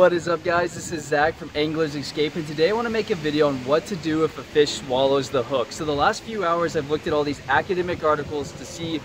What is up guys? This is Zach from Anglers Escape and today I want to make a video on what to do if a fish swallows the hook. So the last few hours I've looked at all these academic articles to see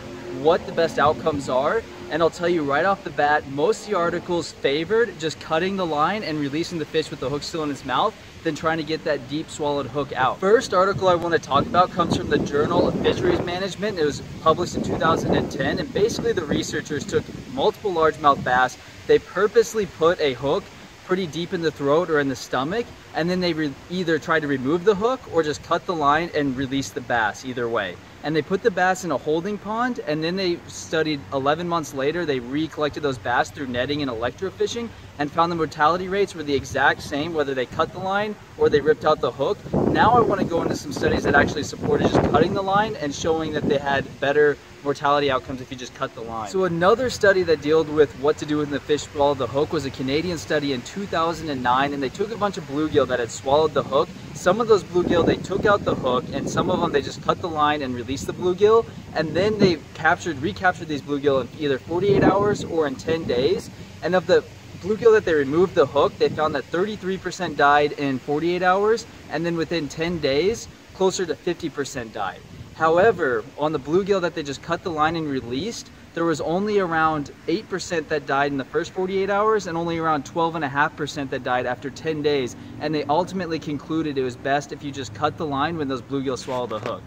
what the best outcomes are and I'll tell you right off the bat, most of the articles favored just cutting the line and releasing the fish with the hook still in its mouth than trying to get that deep swallowed hook out. First article I want to talk about comes from the Journal of Fisheries Management. It was published in 2010 and basically the researchers took multiple largemouth bass, they purposely put a hook pretty deep in the throat or in the stomach and then they either try to remove the hook or just cut the line and release the bass either way and they put the bass in a holding pond and then they studied 11 months later they recollected those bass through netting and electrofishing and found the mortality rates were the exact same whether they cut the line or they ripped out the hook now i want to go into some studies that actually supported just cutting the line and showing that they had better mortality outcomes if you just cut the line. So another study that dealt with what to do with the fish swallowed the hook was a Canadian study in 2009 and they took a bunch of bluegill that had swallowed the hook. Some of those bluegill they took out the hook and some of them they just cut the line and released the bluegill and then they captured, recaptured these bluegill in either 48 hours or in 10 days and of the bluegill that they removed the hook, they found that 33% died in 48 hours, and then within 10 days, closer to 50% died. However, on the bluegill that they just cut the line and released, there was only around 8% that died in the first 48 hours and only around 12.5% that died after 10 days. And they ultimately concluded it was best if you just cut the line when those bluegill swallow the hook.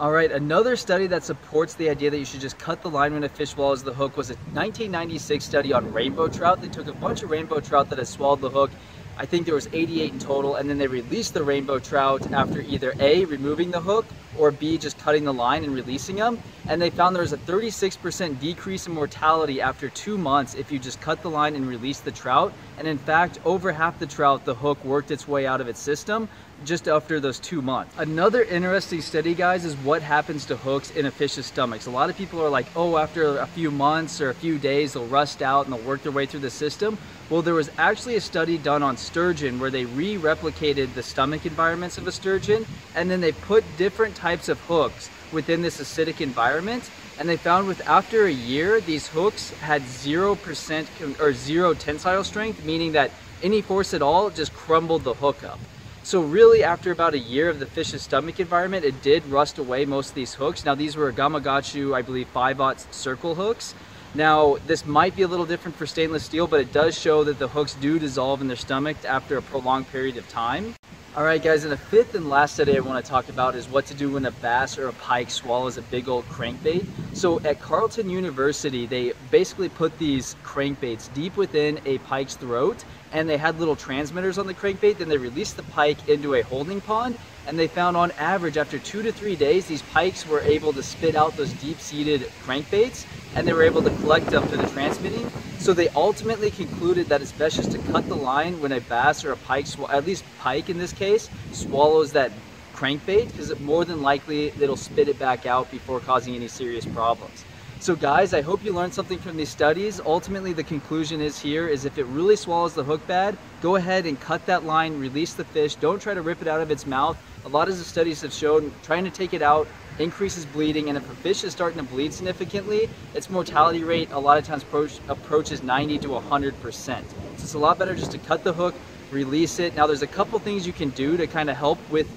All right, another study that supports the idea that you should just cut the line when a fish swallows the hook was a 1996 study on rainbow trout. They took a bunch of rainbow trout that had swallowed the hook I think there was 88 in total, and then they released the rainbow trout after either A, removing the hook, or B, just cutting the line and releasing them. And they found there was a 36% decrease in mortality after two months if you just cut the line and release the trout. And in fact, over half the trout, the hook worked its way out of its system just after those two months. Another interesting study, guys, is what happens to hooks in a fish's stomachs. A lot of people are like, oh, after a few months or a few days, they'll rust out and they'll work their way through the system. Well, there was actually a study done on sturgeon where they re-replicated the stomach environments of a sturgeon, and then they put different types of hooks within this acidic environment, and they found with after a year, these hooks had 0% or zero tensile strength, meaning that any force at all just crumbled the hook up. So really after about a year of the fish's stomach environment, it did rust away most of these hooks. Now these were Gamakatsu, I believe 5-aught circle hooks. Now this might be a little different for stainless steel, but it does show that the hooks do dissolve in their stomach after a prolonged period of time. All right, guys, and the fifth and last study I want to talk about is what to do when a bass or a pike swallows a big old crankbait. So at Carleton University, they basically put these crankbaits deep within a pike's throat, and they had little transmitters on the crankbait. Then they released the pike into a holding pond, and they found on average after two to three days, these pikes were able to spit out those deep-seated crankbaits, and they were able to collect them through the transmitting. So they ultimately concluded that it's best just to cut the line when a bass or a pike, at least pike in this case, swallows that crankbait because more than likely it'll spit it back out before causing any serious problems. So guys, I hope you learned something from these studies. Ultimately, the conclusion is here is if it really swallows the hook bad, go ahead and cut that line, release the fish. Don't try to rip it out of its mouth. A lot of the studies have shown trying to take it out increases bleeding, and if a fish is starting to bleed significantly, its mortality rate a lot of times approach, approaches 90 to 100%. So it's a lot better just to cut the hook, release it. Now there's a couple things you can do to kind of help with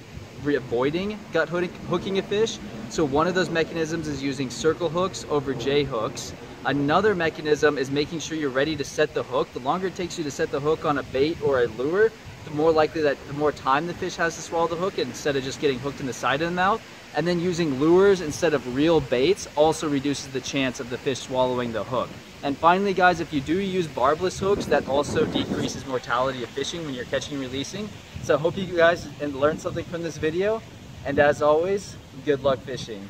avoiding gut hooking a fish. So one of those mechanisms is using circle hooks over J hooks. Another mechanism is making sure you're ready to set the hook. The longer it takes you to set the hook on a bait or a lure, the more likely that the more time the fish has to swallow the hook instead of just getting hooked in the side of the mouth. And then using lures instead of real baits also reduces the chance of the fish swallowing the hook. And finally, guys, if you do use barbless hooks, that also decreases mortality of fishing when you're catching and releasing. So I hope you guys learned something from this video. And as always, good luck fishing.